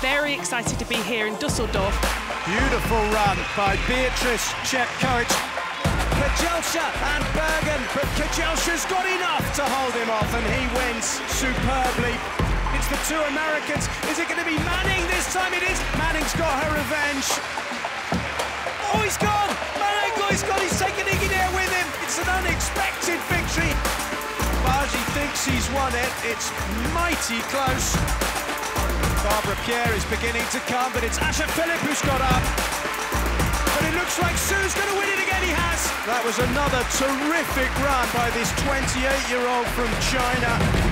very excited to be here in Dusseldorf. Beautiful run by Beatrice Chepkoech. Kejelcha and Bergen, but Kejelcha's got enough to hold him off and he wins superbly. It's the two Americans. Is it going to be Manning this time? It is. Manning's got her revenge. Oh, he's gone! Manning, oh, he's gone. He's taken Iggy there with him. It's an unexpected victory. Baji thinks he's won it. It's mighty close. Pierre is beginning to come, but it's Asha Philip who's got up. But it looks like Su's going to win it again. He has. That was another terrific run by this 28-year-old from China.